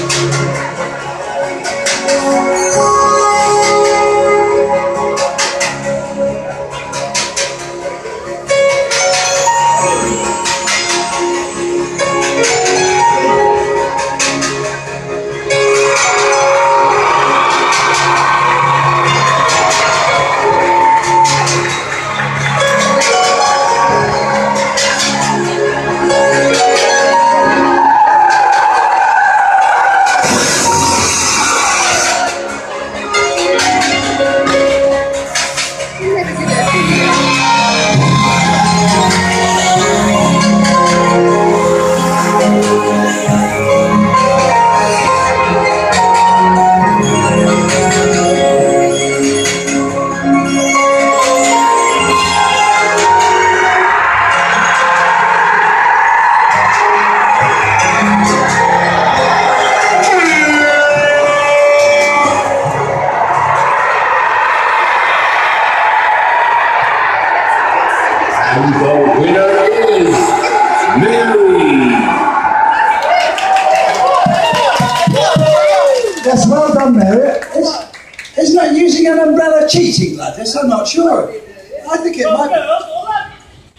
And the winner is Mary. Yes, well done, Mary. Is, isn't that using an umbrella cheating, Gladys? I'm not sure. I think it might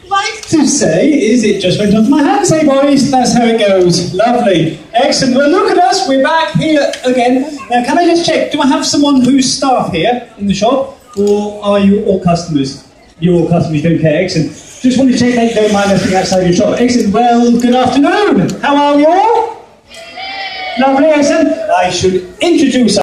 be. like to say is it just went onto my hands. Hey boys, that's how it goes. Lovely. Excellent. Well look at us, we're back here again. Now can I just check, do I have someone who's staff here in the shop? Or are you all customers? You're all customers, you don't care. Excellent. Just want to check that you don't mind outside your shop. Excellent. Well, good afternoon. How are you all? Lovely, excellent. I should introduce